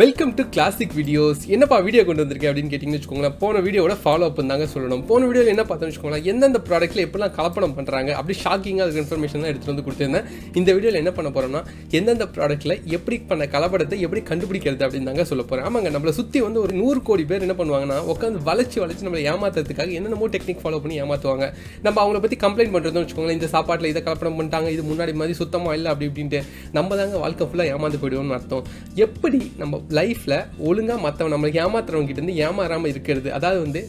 Welcome to classic videos என்னப்பா video கொண்டு வந்திருக்கேன் அப்படின்னு கேட்டிங்கன்னு வச்சுக்கோங்களேன் போன வீடியோட ஃபாலோ அப் தாங்க சொல்லணும். போன வீடியோவில் என்ன பார்த்தோம்னு வச்சுக்கோங்களேன் எந்தெந்த ப்ராடக்ட்டில் எப்படிலாம் கலப்படம் பண்ணுறாங்க அப்படி ஷாக்கிங்காக அதுக்கு இன்ஃபர்மேஷன் தான் எடுத்துகிட்டு வந்து கொடுத்துருந்தேன். இந்த வீடியோவில் என்ன பண்ண போகிறோம்னா எந்தெந்த ப்ராடக்ட்டில் எப்படி பண்ண கலப்படத்தை எப்படி கண்டுபிடிக்கிறது அப்படின்னு தாங்க சொல்ல போகிறேன் ஆமாங்க நம்மளை சுற்றி வந்து ஒரு நூறு கோடி பேர் என்ன பண்ணுவாங்கன்னா உட்காந்து வளைச்சு வளைச்சு நம்மளை ஏமாத்துறதுக்காக என்னென்னமோ டெக்னிக் ஃபாலோ பண்ணி ஏமாற்றுவாங்க நம்ம அவங்கள பற்றி கம்ப்ளைண்ட் பண்ணுறதுன்னு வச்சுக்கோங்களேன் இந்த சாப்பாட்டில் இதை கலப்படம் பண்ணிட்டாங்க இது முன்னாடி மாதிரி சுத்தமாக இல்லை அப்படி இப்படின்ட்டு. நம்ம தாங்க வாழ்க்கை ஃபுல்லாக ஏமாந்து போயிடுவோம்னு அர்த்தம். எப்படி நம்ம லைஃப்பில் ஒழுங்காக மற்றவன் நம்மளுக்கு ஏமாத்துறவங்க இருந்து ஏமாறாமல் இருக்கிறது. அதாவது வந்து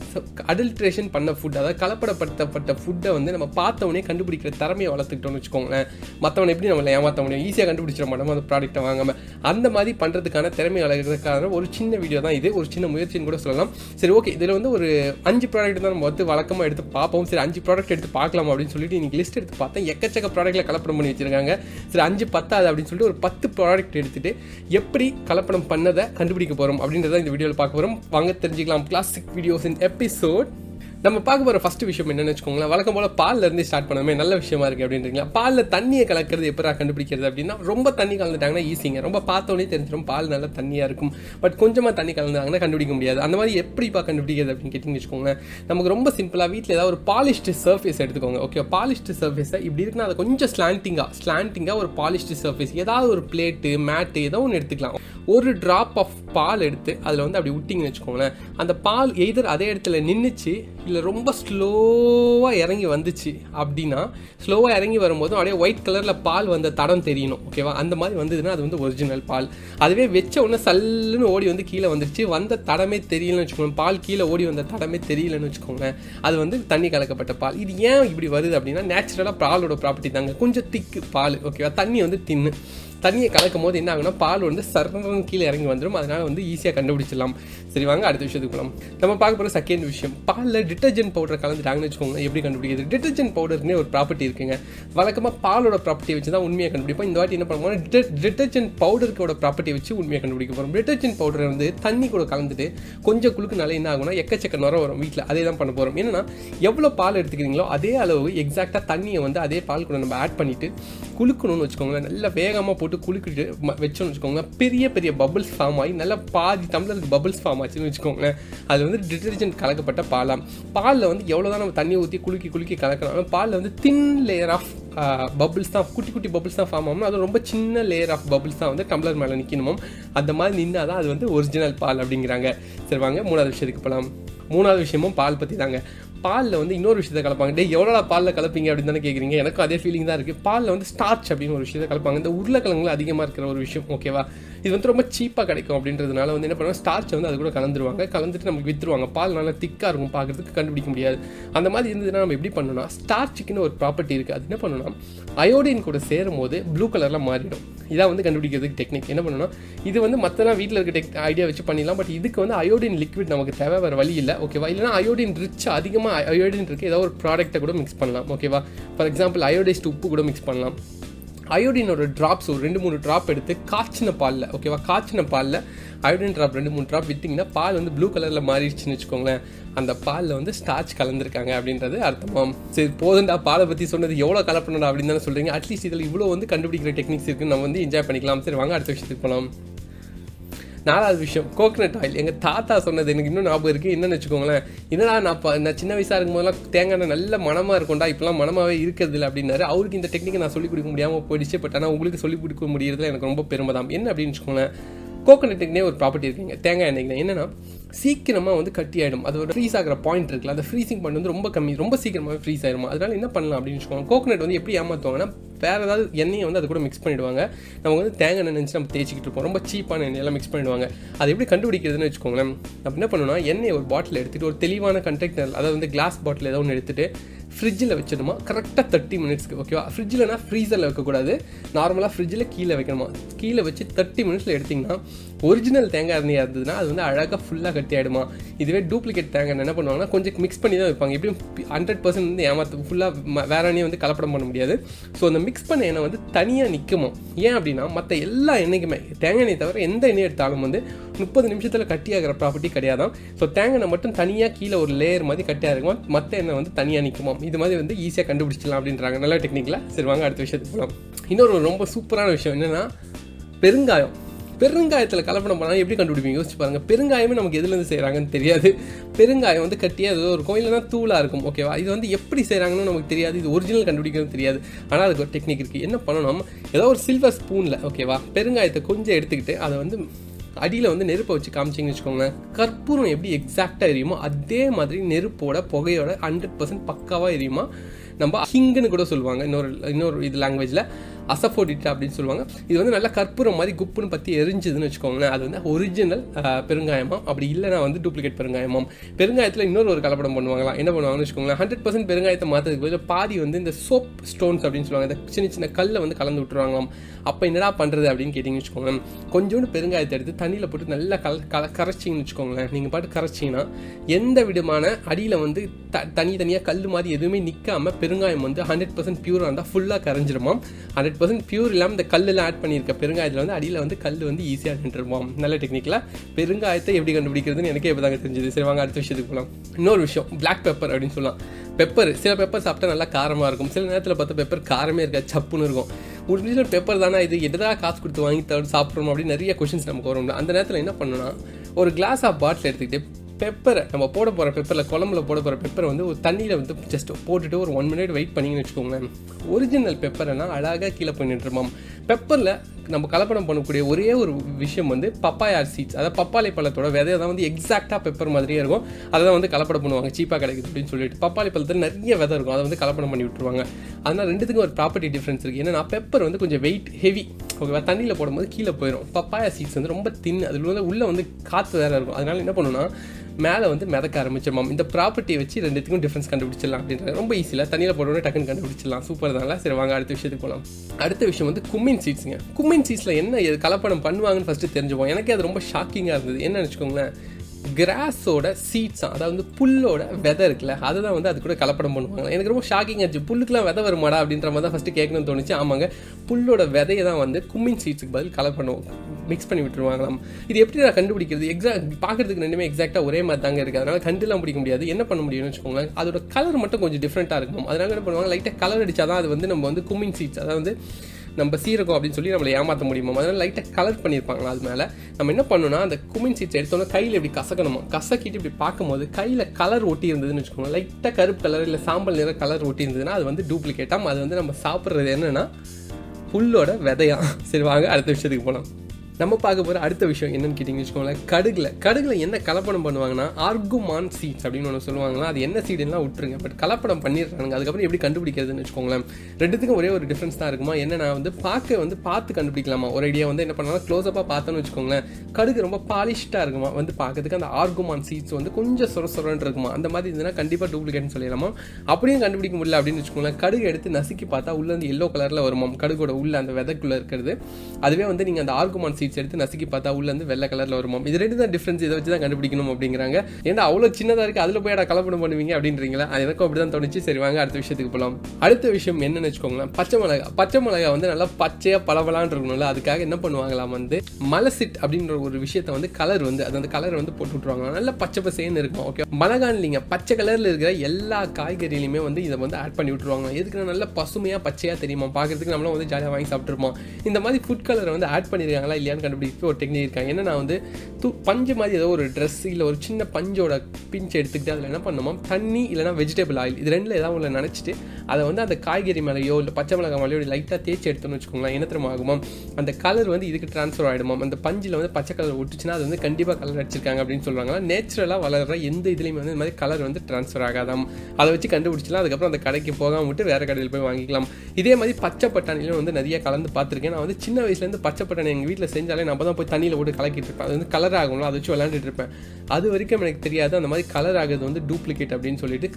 அடல்ட்ரேஷன் பண்ண ஃபுட் அதாவது கலப்படப்படுத்தப்பட்ட ஃபுட்டை வந்து நம்ம பார்த்தவனே கண்டுபிடிக்கிற திறமையை வளர்த்துக்கிட்டோம்னு வச்சுக்கோங்களேன். மற்றவனை எப்படி நம்மளை ஏமாற்ற முடியும்? ஈஸியாக கண்டுபிடிச்சிட மாட்டோம்? அந்த ப்ராடக்ட்டை வாங்காமல் அந்த மாதிரி பண்ணுறதுக்கான திறமை வளர்க்கறதுக்கான ஒரு சின்ன வீடியோ தான் இது. ஒரு சின்ன முயற்சின்னு கூட சொல்லலாம். சரி ஓகே இதில் வந்து ஒரு அஞ்சு ப்ராடக்ட் தான் நம்ம வந்து வழக்கமாக எடுத்து பார்ப்போம். சரி அஞ்சு ப்ராடக்ட் எடுத்து பார்க்கலாம் அப்படின்னு சொல்லிட்டு இன்றைக்கி லிஸ்ட் எடுத்து பார்த்தேன். எக்கச்சக்க ப்ராடக்ட்டில் கலப்படம் பண்ணி வச்சிருக்காங்க. சரி அஞ்சு பத்தாது அப்படின்னு சொல்லிட்டு ஒரு பத்து ப்ராடக்ட் எடுத்துகிட்டு எப்படி கலப்படம் பண்ண என்னதை கண்டுபிடிக்க போகிறோம் அப்படின்றத இந்த வீடியோவில் பார்க்க போகிறோம் வாங்க தெரிஞ்சுக்கலாம். கிளாசிக் வீடியோஸ் இன் எபிசோட் நம்ம பார்க்க போகிற ஃபஸ்ட்டு விஷயம் என்னன்னு வச்சுக்கோங்களேன் வழக்கம் போல் பால்ல இருந்து ஸ்டார்ட் பண்ணாமே நல்ல விஷயமா இருக்கு அப்படின்றீங்களா? பாலில் தண்ணியை கலக்கிறது எப்படா கண்டுபிடிக்கிறது அப்படின்னா ரொம்ப தண்ணி கலந்துட்டாங்கன்னா ஈஸிங்க ரொம்ப பார்த்தோன்னே தெரிஞ்சிடும் பால் நல்லா தண்ணியாக இருக்கும். பட் கொஞ்சமாக தண்ணி கலந்தாங்கன்னா கண்டுபிடிக்க முடியாது. அந்த மாதிரி எப்படிப்பா கண்டுபிடிக்கிறது அப்படின்னு கேட்டிங்கன்னு வச்சுக்கோங்களேன் நமக்கு ரொம்ப சிம்பிளாக வீட்டில் ஏதாவது ஒரு பாலிஷ்டு சர்ஃபேஸ் எடுத்துக்கோங்க. ஓகே பாலிஷ்டு சர்ஃபேஸை இப்படி இருக்குன்னா அதை கொஞ்சம் ஸ்லாண்டிங்காக ஸ்லாண்டிங்காக ஒரு பாலிஷ்டு சர்ஃபேஸ் ஏதாவது ஒரு பிளேட்டு மேட்டு ஏதோ ஒன்று எடுத்துக்கலாம். ஒரு ட்ராப் ஆஃப் பால் எடுத்து அதில் வந்து அப்படி விட்டிங்கன்னு வச்சுக்கோங்களேன் அந்த பால் எய்தர் அதே இடத்துல நின்றுச்சு இல்லை ரொம்ப ஸ்லோவாக இறங்கி வந்துச்சு அப்படின்னா ஸ்லோவாக இறங்கி வரும்போது அப்படியே ஒயிட் கலரில் பால் வந்த தடம் தெரியணும் ஓகேவா அந்த மாதிரி வந்ததுன்னா அது வந்து ஒரிஜினல் பால். அதுவே வச்ச உடனே சல்லுன்னு ஓடி வந்து கீழே வந்துருச்சு. வந்த தடமே தெரியலன்னு வச்சுக்கோங்க. பால் கீழே ஓடி வந்த தடமே தெரியலன்னு வச்சுக்கோங்களேன் அது வந்து தண்ணி கலக்கப்பட்ட பால். இது ஏன் இப்படி வருது அப்படின்னா நேச்சுரலாக பாலோட ப்ராப்பர்ட்டி தாங்க. கொஞ்சம் திக்கு பால் ஓகேவா தண்ணி வந்து தின்னு. தண்ணியை கலக்கும் போது என்ன ஆகுனா பால் வந்து சர்றன்னு கீழே இறங்கி வந்துடும் அதனால் வந்து ஈஸியாக கண்டுபிடிச்சிடலாம். சரி வாங்க அடுத்த விஷயத்துக்கு போகலாம் நம்ம பார்க்க போகிற செகண்ட் விஷயம். பாலில் டிட்டர்ஜென்ட் பவுடர் கலந்துட்டாங்கன்னு வச்சுக்கோங்க எப்படி கண்டுபிடிக்கிறது? டிட்டர்ஜென்ட் பவுடர்னே ஒரு ப்ராப்பர்ட்டி இருக்குங்க. வழக்கமாக பாலோட ப்ராப்பர்ட்டி வச்சு தான் உண்மையை கண்டுபிடிப்போம். இந்த வாட்டி என்ன பண்ணுவோம் டிட்டர்ஜென்ட் பவுடருக்கோட ப்ராப்பர்ட்டி வச்சு உண்மையை கண்டுபிடிக்க போகிறோம் டிட்டர்ஜென்ட் பவுடர் வந்து தண்ணி கூட கலந்துட்டு கொஞ்சம் குழுக்குனால என்ன ஆகும்னா எக்கச்சக்க நுரம் வரும் வீட்டில் அதே தான் பண்ண போகிறோம் என்னன்னா எவ்வளோ பால் எடுத்துக்கிறீங்களோ அதே அளவு எக்ஸாக்டாக தண்ணியை வந்து அதே பால் கூட நம்ம ஆட் பண்ணிவிட்டு குலுக்கணும்னு வச்சுக்கோங்களேன். நல்லா வேகமாக போட்டு குலுக்கிட்டு வச்சோம்னு வச்சுக்கோங்களேன் பெரிய பெரிய பபுள்ஸ் ஃபார்ம் ஆகி நல்லா பாதி டம்ளருக்கு பபுள்ஸ் ஃபார்ம் ஆச்சுன்னு வச்சுக்கோங்களேன் அது வந்து டிட்டர்ஜென்ட் கலக்கப்பட்ட பாலாம் பாலில் வந்து எவ்வளோ தான் நம்ம தண்ணி ஊற்றி குலுக்கி குலுக்கி கலக்கலாம் பாலில் வந்து தின் லேயர் ஆஃப் பபுள்ஸ் தான் குட்டி குட்டி பபுள்ஸ் தான் ஃபார்ம் ஆகும் அது ரொம்ப சின்ன லேயர் ஆஃப் பபுள்ஸ் தான் வந்து டம்ளர் மேலே நிற்கணுமோ அந்த மாதிரி நின்னா தான் அது வந்து ஒரிஜினல் பால் அப்படிங்கிறாங்க. சரி வாங்க. மூணாவது விஷயத்துக்கு போகலாம் மூணாவது விஷயமும் பால் பற்றி தாங்க பாலில் வந்து இன்னொரு விஷயத்தை கலப்பாங்க. டே எவ்வளோ பாலில் கலப்பீங்க? அப்படின்னு தானே கேட்குறீங்க எனக்கும் அதே ஃபீலிங் தான் இருக்குது பாலில் வந்து ஸ்டார்ச் அப்படின்னு ஒரு விஷயத்தை கலப்பாங்க. இந்த உருளைக்கிழங்குல அதிகமாக இருக்கிற ஒரு விஷயம் ஓகேவா இது வந்து ரொம்ப சீப்பாக கிடைக்கும் அப்படின்றதுனால வந்து என்ன பண்ணுவாங்க ஸ்டார்ச் வந்து அது கூட கலந்துருவாங்க. கலந்துட்டு நமக்கு விற்றுருவாங்க பால் நல்லா திக்காக இருக்கும் பார்க்குறதுக்கு கண்டுபிடிக்க முடியாது. அந்த மாதிரி இருந்ததுன்னா நம்ம எப்படி பண்ணணும்னா ஸ்டார்ச்சுக்குன்னு ஒரு ப்ராப்பர்ட்டி இருக்குது அது என்ன பண்ணணும்னா அயோடின் கூட சேரும் போது ப்ளூ கலரில் மாறிடும். இதான் வந்து கண்டுபிடிக்கிறதுக்கு டெக்னிக் என்ன பண்ணணும்னா இது வந்து மற்றலாம் வீட்டில் இருக்க டெக் ஐடியா வச்சு பண்ணிடலாம். பட் இதுக்கு வந்து அயோடின் லிக்விட் நமக்கு தேவை வேறு வழி இல்லை. ஓகேவா இல்லைனா அயோடின் ரிச் அதிகமாக அயோடின் இருக்குது ஏதோ ஒரு ப்ராடக்ட்டை கூட மிக்ஸ் பண்ணலாம். ஓகேவா ஃபார் எக்ஸாம்பிள் அயோடைஸ்ட் உப்பு கூட மிக்ஸ் பண்ணலாம். அயோடினோட ட்ராப்ஸ் ஒரு ரெண்டு மூணு ட்ராப் எடுத்து காய்ச்சின பாலில் ஓகேவா காய்ச்சின பாலில் அயோடின் ட்ராப் ரெண்டு மூணு ட்ராப் விட்டிங்கன்னா பால் வந்து ப்ளூ கலரில் மாறிடுச்சுன்னு வச்சுக்கோங்களேன். அந்த பாலில் வந்து ஸ்டார்ச் கலந்துருக்காங்க அப்படின்றது அர்த்தமாம். சரி போதுண்டா பாலை பற்றி சொன்னது எவ்வளோ கலப்படா அப்படின்னு தானே சொல்கிறீங்க அட்லீஸ்ட் இதில் இவ்வளோ வந்து கண்டுபிடிக்கிற டெக்னிக்ஸ் இருக்குன்னு நம்ம வந்து என்ஜாய் பண்ணிக்கலாம். சரி வாங்க அடுத்த விஷயத்துக்கு போகலாம் நாலாவது விஷயம் கோகனட் ஆயில் எங்கள் தாத்தா சொன்னது எனக்கு இன்னும் ஞாபகம் இருக்குது என்னென்னு வச்சுக்கோங்களேன் என்னடா நான் நான் சின்ன வயசாக இருக்கும் போதெல்லாம் தேங்காய் எண்ணெய் நல்ல மனமாக இருக்கும்டா இப்போலாம் மனமாகவே இருக்கிறது இல்லை அப்படின்னாரு. அவருக்கு இந்த டெக்னிக்கை நான் சொல்லிக் கொடுக்க முடியாமல் போயிடுச்சு. பட் ஆனால் உங்களுக்கு சொல்லிக் கொடுக்க முடியறதுல எனக்கு ரொம்ப பெருமை தான். என்ன அப்படின்னு வச்சுக்கோங்களேன் கோகனட்டுக்குனே ஒரு ப்ராப்பர்ட்டி இருக்குங்க. தேங்காய் எண்ணெய்க்கு என்னன்னா சீக்கிரமாக வந்து கட்டி ஆகிடும் அது ஒரு ஃப்ரீஸ் ஆகிற பாயிண்ட் இருக்குல்ல அந்த ஃப்ரீசிங் பாயிண்ட் வந்து ரொம்ப கம்மி ரொம்ப சீக்கிரமாகவே ஃப்ரீஸ் ஆயிடும் அதனால என்ன பண்ணலாம் அப்படின்னு வச்சுக்கோங்க. கோகனட் வந்து எப்படி ஏமாற்றுவாங்கன்னா வேறு ஏதாவது எண்ணெயை வந்து அது கூட மிக்ஸ் பண்ணிடுவாங்க. நம்ம வந்து தேங்காய் எண்ணெய் நினச்சி நம்ம தேய்ச்சிக்கிட்டு இருப்போம். ரொம்ப சீப்பான எண்ணெயெல்லாம் மிக்ஸ் பண்ணிடுவாங்க. அது எப்படி கண்டுபிடிக்கிறதுன்னு வச்சுக்கோங்களேன். நம்ம என்ன பண்ணணும்னா எண்ணெய் ஒரு பாட்டில் எடுத்துகிட்டு ஒரு தெளிவான கண்டெய்னர் அதாவது வந்து கிளாஸ் பாட்டில் ஏதோ ஒன்று எடுத்துகிட்டு ஃப்ரிட்ஜில் வச்சிடணுமா? கரெக்டாக தேர்ட்டி மினிட்ஸ்க்கு ஓகேவா ஃப்ரிட்ஜில்னா ஃப்ரீசரில் வைக்கக்கூடாது. நார்மலாக ஃப்ரிட்ஜில் கீழே வைக்கணுமா? கீழே வச்சு தேர்ட்டி மினிட்ஸில் எடுத்திங்கன்னா ஒரிஜினல் தேங்காய் எண்ணெயாக இருந்ததுன்னா அது வந்து அழகாக ஃபுல்லாக கட்டி ஆகிடுமா இதுவே டூப்ளிகேட் தேங்காய் என்ன பண்ணுவாங்கன்னா கொஞ்சம் மிக்ஸ் பண்ணி தான் வைப்பாங்க. எப்படியும் ஹண்ட்ரட் பர்சன்ட் வந்து ஏமாத்து ஃபுல்லாக வேற எண்ணெயை வந்து கலப்படம் பண்ண முடியாது. ஸோ அந்த மிக்ஸ் பண்ண எண்ணெய் வந்து தனியாக நிற்குமோ ஏன் அப்படின்னா மற்ற எல்லா எண்ணெய்க்குமே தேங்காய் எண்ணெய் தவிர எந்த எண்ணெய் எடுத்தாலும் வந்து முப்பது நிமிஷத்தில் கட்டியாகிற ப்ராப்பர்ட்டி கிடையாதான். ஸோ தேங்காய் மட்டும் தனியாக கீழே ஒரு லேயர் மாதிரி கட்டியாக இருக்கும் மற்ற எண்ணெய் வந்து தனியாக நிற்குமா இது மாதிரி வந்து ஈஸியாக கண்டுபிடிச்சிடலாம் அப்படின்றாங்க. நல்ல டெக்னிக்கில் சரி வாங்க அடுத்த விஷயத்துக்கு போகலாம் இன்னொரு ரொம்ப சூப்பரான விஷயம் என்னென்னா பெருங்காயம். பெருங்காயத்தில் கலப்படம் பண்ணால் எப்படி கண்டுபிடிப்பீங்க? யோசிச்சு பாருங்கள் பெருங்காயமே நமக்கு எதுலேருந்து செய்கிறாங்கன்னு தெரியாது. பெருங்காயம் வந்து கட்டியாக ஏதோ இருக்கும். இல்லைனா தூளாக இருக்கும். ஓகேவா இது வந்து எப்படி செய்கிறாங்கன்னு நமக்கு தெரியாது. இது ஒரிஜினல் கண்டுபிடிக்கணும் தெரியாது. ஆனால் அதுக்கு ஒரு டெக்னிக் இருக்குது என்ன பண்ணணும்? ஏதோ ஒரு சில்வர் ஸ்பூனில் ஓகேவா பெருங்காயத்தை கொஞ்சம் எடுத்துக்கிட்டு அதை வந்து அடியில் வந்து நெருப்பை வச்சு காமிச்சிங்கன்னு வச்சுக்கோங்களேன். கற்பூரம் எப்படி எக்ஸாக்டாக எரியுமோ அதே மாதிரி நெருப்போட புகையோட ஹண்ட்ரட் பர்சன்ட் பக்காவாக எரியுமா? நம்ம ஹிங்குன்னு கூட சொல்லுவாங்க. இன்னொரு இன்னொரு இது லாங்குவேஜில் அசஃபோடிட்டா அப்படின்னு சொல்லுவாங்க. இது வந்து நல்லா கற்பூரம் மாதிரி குப்புன்னு பற்றி எரிஞ்சுதுன்னு வச்சுக்கோங்களேன். அது வந்து ஒரிஜினல் பெருங்காயமாம் அப்படி இல்லைனா வந்து டூப்ளிகேட் பெருங்காயமாம். பெருங்காயத்தில் இன்னொரு ஒரு கலப்படம் பண்ணுவாங்களா என்ன பண்ணுவாங்கன்னு வச்சுக்கோங்களேன். ஹண்ட்ரட் பர்சன்ட் பெருங்காயத்தை மாற்றதுக்கு பதில் பாதி வந்து இந்த சோப் ஸ்டோன்ஸ் அப்படின்னு சொல்லுவாங்க. இந்த சின்ன சின்ன கல்லை வந்து கலந்து விட்டுருவாங்களாம். அப்போ என்னடா பண்ணுறது அப்படின்னு கேட்டிங்கன்னு வச்சுக்கோங்களேன். கொஞ்சோண்டு பெருங்காயத்தை எடுத்து தண்ணியில் போட்டு நல்லா கல கல கரைச்சிங்கன்னு வச்சுக்கோங்களேன். நீங்கள் பாட்டு கரைச்சிங்கன்னா எந்த விதமான அடியில் வந்து த தனித்தனியாக கல் மாதிரி எதுவுமே நிற்காம பெருங்காயம் வந்து ஹண்ட்ரட் பர்சன்ட் பியூராக இருந்தால் ஃபுல்லாக கரைஞ்சிருமாம். ஹண்ட்ரட் பர்சன்ட் பியூர் இல்லாமல் இந்த கல்லெல்லாம் ஆட் பண்ணியிருக்க. பெருங்காயத்தில் வந்து அடியில் வந்து கல் வந்து ஈஸியாக நின்றுருவோம் நல்ல டெக்னிக்கில் பெருங்காயத்தை எப்படி கண்டுபிடிக்கிறதுன்னு எனக்கே இப்போ தாங்க தெரிஞ்சது. சரி வாங்க அடுத்த விஷயத்துக்கு போகலாம் இன்னொரு விஷயம் பிளாக் பெப்பர் அப்படின்னு சொல்லலாம். பெப்பர் சில பெப்பர் சாப்பிட்டா நல்லா காரமாக இருக்கும். சில நேரத்தில் பார்த்தா பெப்பர் காரமே இருக்காது சப்புன்னு இருக்கும். ஒரிஜினல் பெப்பர் தானே இது? எதா காசு கொடுத்து வாங்கி தவிர சாப்பிட்றோம் அப்படின்னு நிறைய கொஷின்ஸ் நமக்கு வரும். அந்த நேரத்தில் என்ன பண்ணணும்னா ஒரு கிளாஸ் ஆஃப் பாட்டில் எடுத்துக்கிட்டு பெப்பரை நம்ம போட போகிற பெப்பரில் குழம்புல போட போகிற பெப்பரை வந்து ஒரு தண்ணியில் வந்து ஜஸ்ட் போட்டுட்டு ஒரு ஒன் மினிட் வெயிட் பண்ணிங்கன்னு வச்சுக்கோங்களேன். ஒரிஜினல் பெப்பரைனா அழகாக கீழே போய் நின்றுமாம் பெப்பரில் நம்ம கலப்படம் பண்ணக்கூடிய ஒரே ஒரு விஷயம் வந்து பப்பாயார் சீட்ஸ் அதாவது பப்பாளி பழத்தோட விதை தான் வந்து எக்ஸாக்டாக பெப்பர் மாதிரியே இருக்கும். அதை தான் வந்து கலப்படம் பண்ணுவாங்க. சீப்பாக கிடைக்குது அப்படின்னு சொல்லிட்டு. பப்பாளி பழத்தில் நிறைய விதை இருக்கும். அதை வந்து கலப்படம் பண்ணி விட்டுருவாங்க. அதனால் ரெண்டுத்துக்கும் ஒரு ப்ராப்பர்ட்டி டிஃப்ரென்ஸ் இருக்குது ஏன்னா பெப்பர் வந்து கொஞ்சம் வெயிட் ஹெவி ஓகேவா? தண்ணியில் போடும்போது கீழே போயிடும் பப்பாயா சீட்ஸ் வந்து ரொம்ப தின் அதில் வந்து உள்ளே வந்து காற்று வேறு இருக்கும். அதனால் என்ன பண்ணுன்னா மேலே வந்து மிதக்க ஆரம்பிச்சிருமாம். இந்த ப்ராப்பர்ட்டியை வச்சு ரெண்டுத்துக்கும் டிஃப்ரென்ஸ் கண்டுபிடிச்சிடலாம் அப்படின்றது ரொம்ப ஈஸியில் தண்ணியில் போடணும் டக்குன்னு கண்டுபிடிச்சிடலாம். சூப்பர் தானே? சரி வாங்க அடுத்த விஷயத்துக்கு போகலாம் அடுத்த விஷயம் வந்து குமின் சீட்ஸுங்க கும்மின் சீட்ஸில் என்ன இது கலப்படம் பண்ணுவாங்கன்னு ஃபஸ்ட்டு தெரிஞ்சுப்போம். எனக்கு அது ரொம்ப ஷாக்கிங்காக இருந்தது. என்ன வச்சுக்கோங்களேன் கிராஸோட சீட்ஸ் அதாவது புல்லோட விதை இருக்குல்ல அதை தான் வந்து அது கூட கலப்படம் பண்ணுவாங்க எனக்கு ரொம்ப ஷாக்கிங் ஆச்சு புல்லுக்குலாம் விதை வருமாடா அப்படின்ற மாதிரி தான் ஃபஸ்ட்டு கேட்கணும்னு தோணுச்சு. ஆமாங்க. புல்லோட விதையை தான் வந்து கும்மின் சீட்ஸுக்கு பதில் கலர் பண்ணுவோம். மிக்ஸ் பண்ணி விட்டுருவாங்களாம். இது எப்படி நான் கண்டுபிடிக்கிறது? எக்ஸாக்ட் பார்க்கறதுக்கு ரெண்டுமே எக்ஸாக்டாக ஒரே மாதிரி தாங்க இருக்குது. அதனால் கண்டுலாம் பிடிக்க முடியாது. என்ன பண்ண முடியும்னு வச்சுக்கோங்களேன் அதோட கலர் மட்டும் கொஞ்சம் டிஃப்ரெண்ட்டாக இருக்கும் அதனால என்ன பண்ணுவாங்க? லைட்டாக கலர் அடிச்சா தான் அது வந்து நம்ம வந்து கும்மின் சீட்ஸ் அதாவது நம்ம சீரகம் அப்படின்னு சொல்லி நம்மளை ஏமாற்ற முடியுமா? அதனால லைட்டாக கலர் பண்ணியிருப்பாங்களா அது மேலே. நம்ம என்ன பண்ணணும்னா அந்த குமின் சீட்ஸ் எடுத்தோன்னா கையில் இப்படி கசக்கணுமா? கசக்கிட்டு இப்படி பார்க்கும்போது கையில் கலர் ஒட்டி இருந்ததுன்னு வச்சுக்கோங்க லைட்டாக கருப்பு கலர் இல்லை சாம்பல் நிற கலர் ஒட்டி இருந்ததுன்னா அது வந்து டூப்ளிகேட்டாக அது வந்து நம்ம சாப்பிட்றது என்னென்னா புல்லோட விதையா? சரி வாங்க அடுத்த விஷயத்துக்கு போகலாம் நம்ம பார்க்க போகிற அடுத்த விஷயம் என்னன்னு கேட்டிங்கன்னு வச்சுக்கோங்களேன் கடுகில். கடுகில் என்ன கலப்படம் பண்ணுவாங்கன்னா ஆர்குமான் சீட்ஸ் அப்படின்னு ஒன்று சொல்லுவாங்கன்னா அது என்ன சீடுலாம் விட்டுருங்க. பட் கலப்படம் பண்ணிடுறாங்க அதுக்கப்புறம் எப்படி கண்டுபிடிக்கிறதுன்னு வச்சுக்கோங்களேன். ரெண்டுத்துக்கும் ஒரே ஒரு டிஃப்ரென்ஸ் தான் இருக்குமா? என்னன்னா வந்து பார்க்க வந்து பார்த்து கண்டுபிடிக்கலாமா? ஒரு ஐடியா வந்து என்ன பண்ணலாம் க்ளோஸ்அப்பாக பார்த்தோன்னு வச்சுக்கோங்களேன் கடுகு ரொம்ப பாலிஷ்டாக இருக்குமா? வந்து பார்க்கறதுக்கு அந்த ஆர்குமான் சீட்ஸ் வந்து கொஞ்சம் சொர சொரன்னு இருக்குமா? அந்த மாதிரி இருந்ததுன்னா கண்டிப்பாக டூப்ளிகேட்னு சொல்லிடலாமா? அப்படியும் கண்டுபிடிக்க முடியல அப்படின்னு வச்சுக்கோங்களேன் கடுகு எடுத்து நசுக்கி பார்த்தா உள்ளே வந்து எல்லோ கலரில் வருமாம். கடுகோட உள்ள அந்த விதைக்குள்ளே இருக்கிறது. அதுவே வந்து நீங்கள் அந்த ஆர்குமான் சீட்ஸ் எடுத்து நசுக்கி பார்த்தா உள்ள வந்து வெள்ளை கலரில் வருமா? இது ரெண்டு தான் டிஃப்ரென்ஸ் இதை வச்சு தான் கண்டுபிடிக்கணும் அப்படிங்கிறாங்க. ஏன்னா அவ்வளோ சின்னதாக இருக்குது அதில் போய் கலப்படம் பண்ணுவீங்க அப்படின்றீங்களா? எனக்கும் அப்படி தான் தோணுச்சு. சரி வாங்க அடுத்த விஷயத்துக்கு போகலாம் அடுத்த விஷயம் என்னன்னு வச்சுக்கோங்களேன். பச்சை மிளகா பச்சை மிளகா வந்து நல்லா பச்சையாக பளபலான்னு இருக்கணும்ல. அதுக்காக என்ன பண்ணுவாங்களாம் வந்து மலசிட் அப்படின்ற ஒரு விஷயத்தை வந்து கலர் வந்து அது அந்த கலர் வந்து போட்டு விட்ருவாங்க நல்லா பச்சை பசேன்னு இருக்கும் ஓகே மிளகான் இல்லைங்க. பச்சை கலரில் இருக்கிற எல்லா காய்கறிலையுமே வந்து இதை வந்து ஆட் பண்ணி விட்ருவாங்க எதுக்கு நல்ல பசுமையாக பச்சையாக தெரியுமா? பார்க்கறதுக்கு நம்மளும் வந்து ஜாலியாக வாங்கி சாப்பிட்ருப்போம் இந்த மாதிரி ஃபுட் கலரை வந்து ஆட் பண்ணியிருக்காங்களா என்னன்னு கண்டுபிடிக்க ஒரு டெக்னிக் இருக்காங்க. என்னன்னா வந்து தூ பஞ்சு மாதிரி ஏதோ ஒரு ட்ரெஸ் இல்லை ஒரு சின்ன பஞ்சோட பிஞ்சை எடுத்துக்கிட்டு அதில் என்ன பண்ணுமோ தண்ணி இல்லைனா வெஜிடபிள் ஆயில் இது ரெண்டில் ஏதாவது உள்ள நினச்சிட்டு அதை வந்து அந்த காய்கறி மேலேயோ இல்லை பச்சை மிளகாய் மேலேயோ லைட்டாக தேய்ச்சி எடுத்தோம்னு வச்சுக்கோங்களேன் என்ன ஆகுமா? அந்த கலர் வந்து இதுக்கு ட்ரான்ஸ்ஃபர் ஆகிடுமா அந்த பஞ்சில் வந்து பச்சை கலர் ஒட்டுச்சுன்னா அது வந்து கண்டிப்பாக கலர் அடிச்சிருக்காங்க அப்படின்னு சொல்கிறாங்க நேச்சுரலாக வளர்கிற எந்த இதுலேயுமே வந்து இந்த மாதிரி கலர் வந்து ட்ரான்ஸ்ஃபர் ஆகாதாம். அதை வச்சு கண்டுபிடிச்சலாம் அதுக்கப்புறம் அந்த கடைக்கு போகாம விட்டு வேறு கடையில் போய் வாங்கிக்கலாம். இதே மாதிரி பச்சை பட்டாணியிலும் வந்து நிறைய கலந்து பார்த்துருக்கேன். நான் வந்து சின்ன வயசுலேருந்து பச்சை பட்டாணி எங்கள் வீட்டில் செஞ்சாலே நம்ம தான் போய் தண்ணியில் போட்டு கலக்கிட்டு இருப்பேன் அது வந்து கலர் ஆகும்ல அதை வச்சு விளையாண்டுட்டு இருப்பேன். அது வரைக்கும் எனக்கு தெரியாது. அந்த மாதிரி கலர் ஆகுது வந்து டூப்ளிகேட் அப்படின்னு சொல்லிட்டு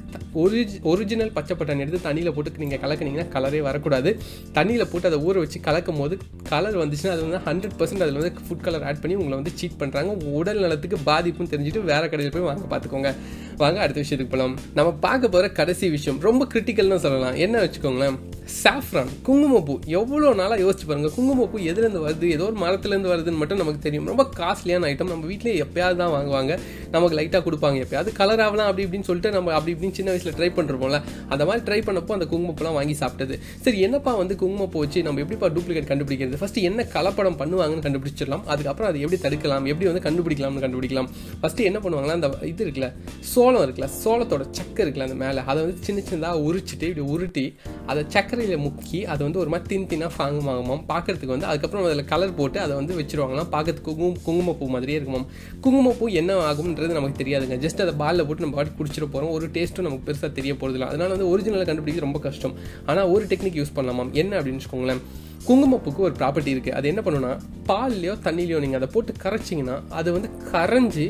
ஒரிஜி ஒரிஜினல் பச்சை பட்டாணி எடுத்து தண்ணியில் போட்டு நீங்கள் கலக்குனீங்கன்னா கலரே வரக்கூடாது. தண்ணியில் போட்டு அதை ஊற வச்சு கலக்கும் போது கலர் வந்துச்சுன்னா அது வந்து ஹண்ட்ரட் பர்சன்ட் அதில் வந்து ஃபுட் கலர் ஆட் பண்ணி உங்களை வந்து சீட் பண்ணுறாங்க உடல் நலத்துக்கு பாதிப்புன்னு தெரிஞ்சுட்டு வேறு கடையில் போய் வாங்க பார்த்துக்கோங்க வாங்க அடுத்த விஷயத்துக்கு போகலாம் நம்ம பார்க்க போகிற கடைசி விஷயம் ரொம்ப கிரிட்டிக்கல்னு சொல்லலாம். என்ன வச்சுக்கோங்களேன்? சாஃப்ரான் குங்குமப்பூ. எவ்வளோ நாளாக யோசிச்சு பாருங்க. குங்குமப்பூ எதுலேருந்து வருது? ஏதோ ஒரு மரத்துலேருந்து வருதுன்னு மட்டும் நமக்கு தெரியும். ரொம்ப காஸ்ட்லியான ஐட்டம் நம்ம வீட்டிலே எப்பயாவது தான் வாங்குவாங்க. நமக்கு லைட்டாக கொடுப்பாங்க எப்பயாவது. கலர் ஆகலாம் அப்படி இப்படின்னு சொல்லிட்டு நம்ம அப்படி இப்படின்னு சின்ன வயசில் ட்ரை பண்ணுறோம்ல அந்த மாதிரி ட்ரை பண்ணப்போ அந்த குங்குமப்பெல்லாம் வாங்கி சாப்பிட்டது. சரி என்னப்பா வந்து குங்குமப்பூ வச்சு நம்ம எப்படிப்பா டூப்ளிகேட் கண்டுபிடிக்கிறது? ஃபஸ்ட்டு என்ன கலப்படம் பண்ணுவாங்கன்னு கண்டுபிடிச்சிடலாம். அதுக்கப்புறம் அதை எப்படி தடுக்கலாம்? எப்படி வந்து கண்டுபிடிக்கலாம்னு கண்டுபிடிக்கலாம்? ஃபஸ்ட்டு என்ன பண்ணுவாங்கன்னா அந்த இது இருக்குல்ல சோளம் இருக்குல்ல சோளத்தோட சக்கை இருக்குல்ல அந்த மேலே. அதை வந்து சின்ன சின்னதாக உரிச்சிட்டு இப்படி உருட்டி அதை சர்க்கரையில் முக்கி அதை வந்து ஒரு மாதிரி தின் தின்னாக வாங்குமாம் பார்க்கறதுக்கு வந்து அதுக்கப்புறம் அதில் கலர் போட்டு அதை வந்து வச்சிருவாங்களாம். பார்க்கறதுக்கு குங்கும குங்குமப்பூ மாதிரியே இருக்குமாம் குங்குமப்பூ என்ன ஆகும்ன்றது நமக்கு தெரியாதுங்க. ஜஸ்ட் அதை பாலில் போட்டு நம்ம பாட்டு குடிச்சிட போகிறோம் ஒரு டேஸ்ட்டும் நமக்கு பெருசாக தெரிய போகிறதில்ல அதனால் வந்து ஒரிஜினலை கண்டுபிடிக்கிறது ரொம்ப கஷ்டம். ஆனால் ஒரு டெக்னிக் யூஸ் பண்ணலாமாம் என்ன அப்படின்னு வச்சுக்கோங்களேன். குங்குமப்பூக்கு ஒரு ப்ராப்பர்ட்டி இருக்குது அது என்ன பண்ணுன்னா பால்லையோ தண்ணிலையோ நீங்கள் அதை போட்டு கரைச்சிங்கன்னா அது வந்து கரைஞ்சி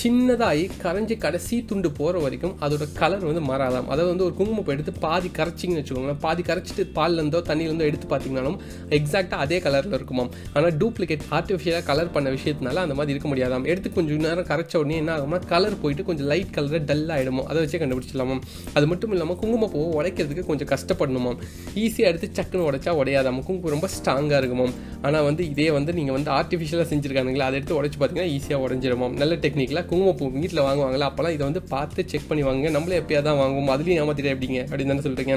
சின்னதாகி கரைஞ்சி கடைசி துண்டு போகிற வரைக்கும் அதோட கலர் வந்து மாறாதாம். அதாவது வந்து ஒரு குங்குமப்பூ எடுத்து பாதி கரைச்சிங்கன்னு வச்சுக்கோங்களேன். பாதி கரைச்சிட்டு பால்லேருந்தோ தண்ணியிலேருந்தோ எடுத்து பார்த்தீங்கனாலும் எக்ஸாக்டாக அதே கலரில் இருக்குமாம். ஆனால் டூப்ளிகேட் ஆர்டிஃபிஷியலாக கலர் பண்ண விஷயத்தினால அந்த மாதிரி இருக்க முடியாதாம். எடுத்து கொஞ்சம் நேரம் கரைச்ச உடனே என்ன ஆகும்னா கலர் போயிட்டு கொஞ்சம் லைட் கலரில் டல் ஆகிடுமோ அதை வச்சே கண்டுபிடிச்சிடலாமாம். அது மட்டும் இல்லாமல் குங்குமப்பூவை உடைக்கிறதுக்கு கொஞ்சம் கஷ்டப்படணுமாம். ஈஸியாக எடுத்து சக்குன்னு உடைச்சா உடையாதாம். குங்குமப்பூ ரொம்ப ஸ்ட்ராங்காக இருக்குமாம். ஆனால் வந்து இதே வந்து நீங்கள் வந்து ஆர்டிஃபிஷியலாக செஞ்சுருக்கானுங்களா அதை எடுத்து உடச்சி பார்த்தீங்கன்னா ஈஸியாக உடஞ்சிருமாம் நல்ல டெக்னிக்கில் குங்குமப்பூ வீட்டில் வாங்குவாங்களா அப்போல்லாம் இதை வந்து பார்த்து செக் பண்ணி வாங்குங்க. நம்மளே எப்பயாவது தான் வாங்குவோம். அதுலேயும் ஏமாத்திட்டு எப்படிங்க அப்படின்னு தானே சொல்கிறீங்க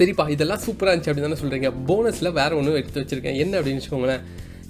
சரிப்பா இதெல்லாம் சூப்பராக இருந்துச்சு அப்படின்னு தானே சொல்கிறீங்க போனஸில் வேறு ஒன்றும் எடுத்து வச்சிருக்கேன். என்ன அப்படின்னு வச்சுக்கோங்களேன்.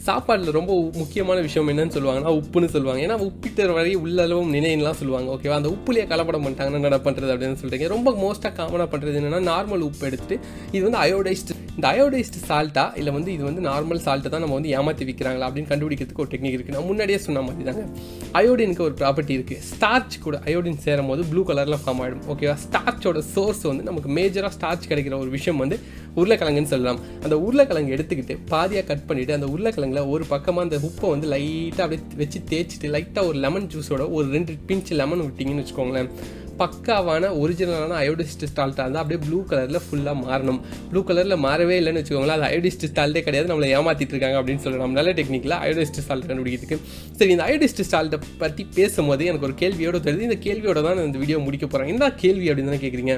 சாப்பாட்டில் ரொம்ப முக்கியமான விஷயம் என்னன்னு சொல்லுவாங்கன்னா உப்புன்னு சொல்லுவாங்க. ஏன்னா உப்பிட்ட வரை உள்ளளவும் நினைவுலாம் சொல்லுவாங்க ஓகேவா அந்த உப்புலேயே கலப்படம் பண்ணிட்டாங்கன்னா என்ன பண்ணுறது அப்படின்னு சொல்கிறீங்க ரொம்ப மோஸ்ட்டாக காமனாக பண்ணுறது என்னென்னா நார்மல் உப்பு எடுத்துட்டு இது வந்து அயோடைஸ்டு இந்த அயோடைஸ்டு சால்ட்டா இல்லை வந்து இது வந்து நார்மல் சால்ட்டை தான் நம்ம வந்து ஏமாற்றி விற்கிறாங்களா அப்படின்னு கண்டுபிடிக்கிறதுக்கு ஒரு டெக்னிக் இருக்குது நான் முன்னாடியே சொன்ன மாதிரி தாங்க. அயோடினுக்கு ஒரு ப்ராப்பர்ட்டி இருக்குது ஸ்டார்ச் கூட அயோடின் சேரும் போது ப்ளூ கலரில் ஃபார்ம் ஆகிடும் ஓகேவா ஸ்டார்ச்சோட சோர்ஸ் வந்து நமக்கு மேஜராக ஸ்டார்ச் கிடைக்கிற ஒரு விஷயம் வந்து உருளைக்கிழங்குன்னு சொல்லலாம். அந்த உருளைக்கிழங்கு எடுத்துக்கிட்டு பாதியாக கட் பண்ணிவிட்டு அந்த உருளைக்கிழங்குல ஒரு பக்கமாக அந்த உப்பை வந்து லைட்டாக அப்படியே வச்சு தேய்ச்சிட்டு லைட்டாக ஒரு லெமன் ஜூஸோட ஒரு ரெண்டு பிஞ்சு லெமன் விட்டிங்கன்னு வச்சுக்கோங்களேன். பக்காவான ஒரிஜினலான அயோடிஸ்ட் ஸ்டால்ட்டாக இருந்தால் அப்படியே ப்ளூ கலரில் ஃபுல்லாக மாறணும். ப்ளூ கலரில் மாறவே இல்லைன்னு வச்சுக்கோங்களேன். அது அயோடிஸ்ட் ஸ்டால்ட்டே கிடையாது. நம்மளை ஏமாற்றிட்டு இருக்காங்க அப்படின்னு சொல்லலாம் நல்ல டெக்னிக்கில் அயோடிஸ்ட் ஸ்டால்ட் கண்டுபிடிக்கிறதுக்கு. சரி இந்த அயோடிஸ்ட் ஸ்டால்ட்டை பற்றி பேசும்போது எனக்கு ஒரு கேள்வியோடு தெரியுது இந்த கேள்வியோட தான் இந்த வீடியோ முடிக்க போகிறேன் என்ன கேள்வி அப்படின்னு தானே கேட்குறீங்க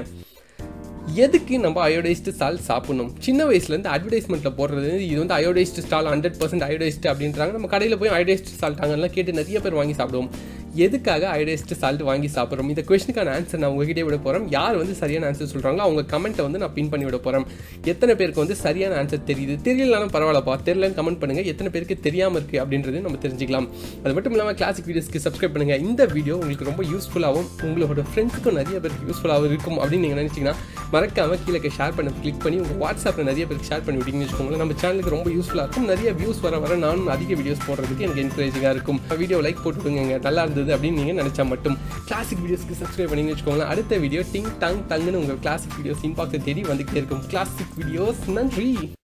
எதுக்கு நம்ம அயோடைஸ்டு ஸ்டால் சாப்பிடணும்? சின்ன வயசுலேருந்து அட்வர்டைஸ்மெண்ட்டில் போடுறது இது வந்து அயோடைஸ்டு ஸ்டால் ஹண்ட்ரட் பர்சன்ட் அயோடைஸ்டு அப்படின்றாங்க. நம்ம கடையில் போய் அயோடைஸ்டு சால்ட்டாங்கலாம் கேட்டு நிறைய பேர் வாங்கி சாப்பிடுவோம். எதுக்காக அயோடைஸ்டு சால்ட் வாங்கி சாப்பிட்றோம்? இந்த கொஸ்டினுக்கான ஆன்சர் நான் உங்ககிட்டே விட போகிறேன் யார் வந்து சரியான ஆன்சர் சொல்கிறாங்களோ அவங்க கமெண்ட்டை வந்து நான் பின் பண்ணி விட போகிறேன் எத்தனை பேருக்கு வந்து சரியான ஆன்சர் தெரியுது? தெரியலனாலும் பரவாயில்லப்பா. தெரியலன்னு கமெண்ட் பண்ணுங்கள் எத்தனை பேருக்கு தெரியாமல் இருக்குது அப்படின்றது நம்ம தெரிஞ்சுக்கலாம். அது மட்டும் இல்லாமல் கிளாசிக் வீடியோஸ்க்கு சப்ஸ்கிரைப் பண்ணுங்கள் இந்த வீடியோ உங்களுக்கு ரொம்ப யூஸ்ஃபுல்லாகவும் உங்களோட ஃப்ரெண்ட்ஸுக்கும் நிறைய பேருக்கு யூஸ்ஃபுல்லாகவும் இருக்கும் அப்படின்னு நீங்கள் நினச்சிங்கன்னா மறக்காமல் கீழே ஷேர் பண்ண கிளிக் பண்ணி உங்கள் வாட்ஸ்அப்பில் நிறைய பேருக்கு ஷேர் பண்ணி விட்டீங்கன்னு வச்சுக்கோங்களேன். நம்ம சேனலுக்கு ரொம்ப யூஸ்ஃபுல்லாக இருக்கும். நிறைய வியூஸ் வர வர நானும் அதிக வீடியோஸ் போடுறதுக்கு எனக்கு என்கரேஜிங்காக இருக்கும். வீடியோ லைக் போட்டு விடுங்க. நல்லா இருந்தது அப்படின்னு நீங்கள் நினச்சா மட்டும். கிளாசிக் வீடியோஸ்க்கு சப்ஸ்கிரைப் பண்ணி வச்சுக்கோங்களேன். அடுத்த வீடியோ டிங் டங் தங்குன்னு உங்கள் கிளாசிக் வீடியோஸ் இன்பாக்ஸை தேடி வந்துகிட்டே இருக்கும். கிளாசிக் வீடியோஸ் நன்றி.